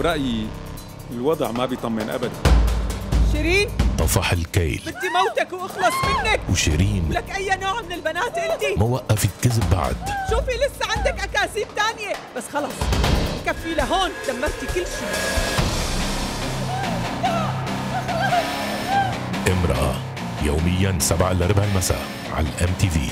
برأيي الوضع ما بيطمن أبدا. شيرين! طفح الكيل. بدي موتك وأخلص منك. وشيرين. لك أي نوع من البنات انت؟ ما وقفت كذب بعد. شوفي لسه عندك اكاذيب تانية. بس خلص كفي لهون دمرتي كل شيء امرأة يوميا 7 إلى ربع المساء على الام تي في